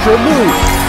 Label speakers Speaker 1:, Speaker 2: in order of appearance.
Speaker 1: extra move.